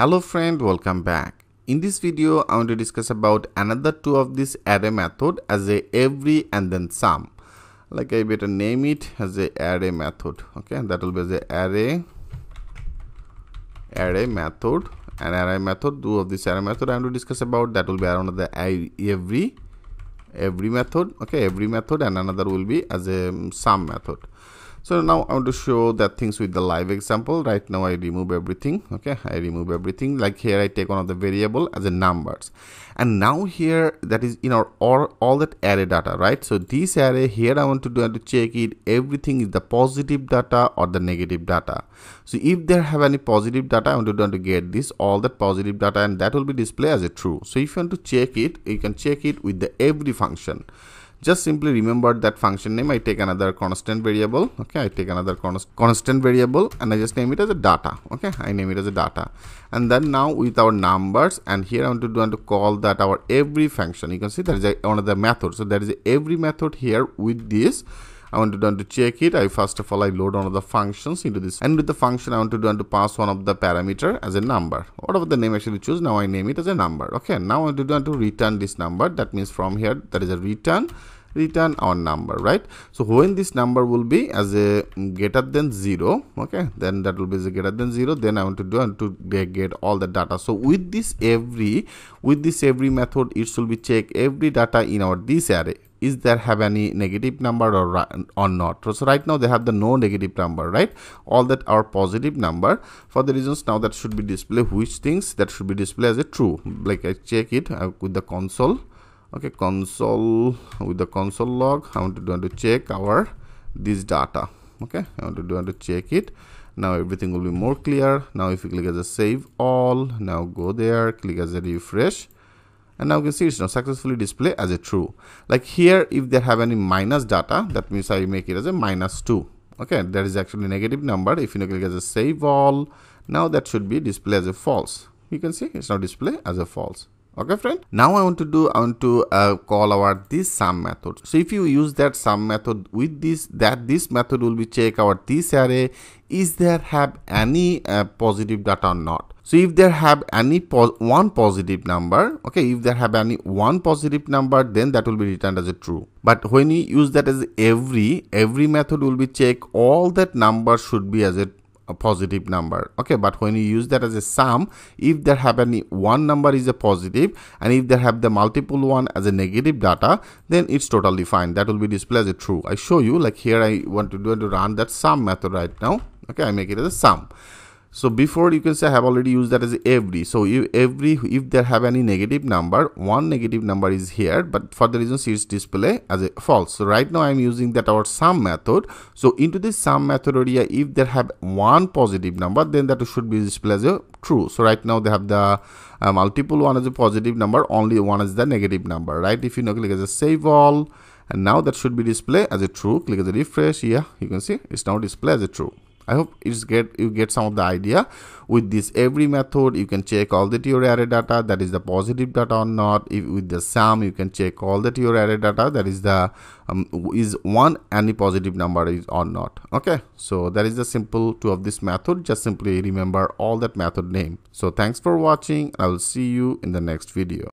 Hello friend, welcome back. In this video, I want to discuss about another two of this array method as a every and then some. Like I better name it as a array method. Okay, that will be the array array method and array method. Two of this array method I want to discuss about that will be around the every every method. Okay, every method and another will be as a um, some method so now i want to show that things with the live example. Right now i remove everything okay? I remove everything. Like here i take one of the variable as a numbers. And now here that is in our all, all that array data right? So this array here i want to do to check it. Everything is the positive data or the negative data. So if there have any positive data i want to do to get this all that positive data and that will be displayed as a true. So if you want to check it you can check it with the every function just simply remember that function name. I take another constant variable. Okay i take another const constant variable and i just name it as a data. Okay i name it as a data. And then now with our numbers and here i want to do want to call that our every function. You can see there is a, one of the method. So there is every method here with this I want to do to check it. I first of all I load one of the functions into this and with the function I want to do to pass one of the parameter as a number. Whatever the name actually choose now I name it as a number. Okay now I want to do to return this number that means from here that is a return return our number right so when this number will be as a greater than zero okay then that will be greater than zero then i want to do and to get all the data so with this every with this every method it should be check every data in our this array is there have any negative number or or not? So right now they have the no negative number right? All that are positive number for the reasons now that should be display which things that should be displayed as a true. Like i check it uh, with the console. Okay console with the console log i want to do to check our this data. Okay i want to do to check it. Now everything will be more clear. Now if you click as a save all now go there click as a refresh and now you can see it's now successfully display as a true. Like here if they have any minus data that means i make it as a minus 2 okay that is actually negative number. If you click as a save all now that should be display as a false. You can see it's now display as a false okay friend? Now i want to do i want to uh, call our this some method. So if you use that some method with this that this method will be check our this array is there have any uh, positive data or not? So if there have any one positive number okay if there have any one positive number then that will be returned as a true. But when you use that as every every method will be check all that number should be as a a positive number. Okay but when you use that as a some if there have any one number is a positive and if there have the multiple one as a negative data then it's totally fine. That will be displayed as a true. I show you like here i want to do to run that some method right now. Okay i make it as a some so before you can say i have already used that as every. So if every if there have any negative number one negative number is here but for the reasons it's display as a false. So right now i'm using that our some method. So into this some method area if there have one positive number then that should be displayed as a true. So right now they have the uh, multiple one as a positive number only one is the negative number right? If you now click as a save all and now that should be displayed as a true. Click as a refresh yeah you can see it's now displayed as a true I hope it's get you get some of the idea. With this every method, you can check all the your array data that is the positive data or not. If with the some, you can check all the your array data that is the um, is one any positive number is or not. Okay, so that is the simple two of this method. Just simply remember all that method name. So thanks for watching. I will see you in the next video.